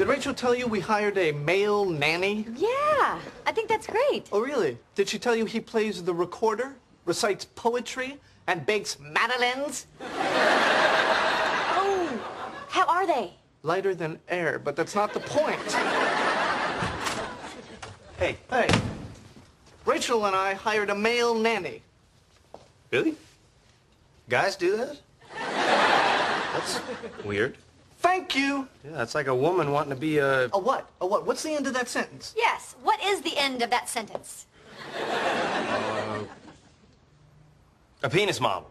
Did Rachel tell you we hired a male nanny? Yeah, I think that's great. Oh, really? Did she tell you he plays the recorder, recites poetry, and bakes madeleines? Oh, how are they? Lighter than air, but that's not the point. hey, hey. Rachel and I hired a male nanny. Really? Guys do that? That's weird. Thank you. Yeah, that's like a woman wanting to be a... A what? A what? What's the end of that sentence? Yes, what is the end of that sentence? Uh, a penis model.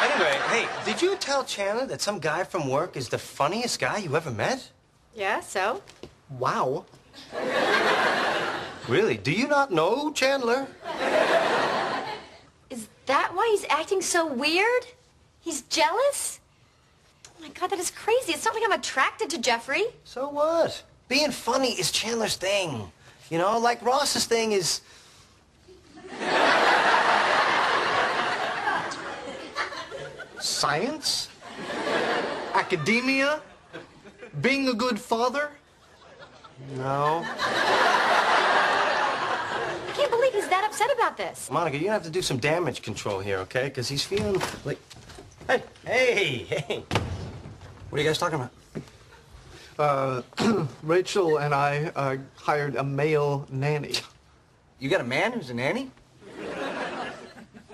anyway, hey, did you tell Chandler that some guy from work is the funniest guy you ever met? Yeah, so? Wow. Really? Do you not know Chandler? That why he's acting so weird? He's jealous? Oh my god, that is crazy. It's not like I'm attracted to Jeffrey. So what? Being funny is Chandler's thing. You know, like Ross's thing is... Science? Academia? Being a good father? No. I can't believe he's that upset about this. Monica, you're gonna have to do some damage control here, okay? Because he's feeling like... Hey, hey, hey. What are you guys talking about? Uh, Rachel and I uh, hired a male nanny. You got a man who's a nanny?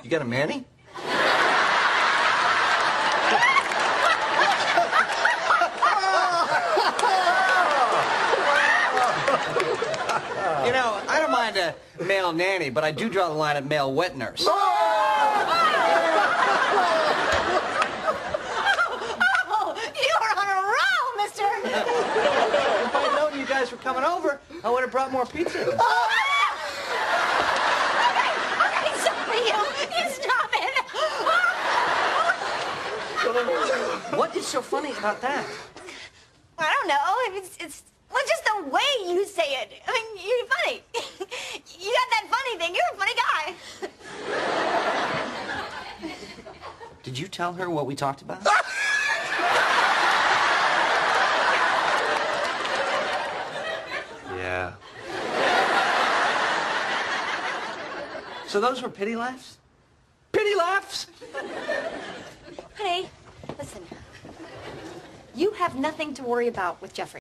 You got a manny? You know, I don't mind a male nanny, but I do draw the line at male wet nurse. Oh, you are on a roll, mister. If I'd known you guys were coming over, I would have brought more pizza. okay, okay, sorry, you. You stop it. What is so funny about that? I don't know. It's, it's well, just the way you say it. I mean, you're funny. you got that funny thing. You're a funny guy. Did you tell her what we talked about? Yeah. So those were pity laughs? Pity laughs? Honey, listen. You have nothing to worry about with Jeffrey.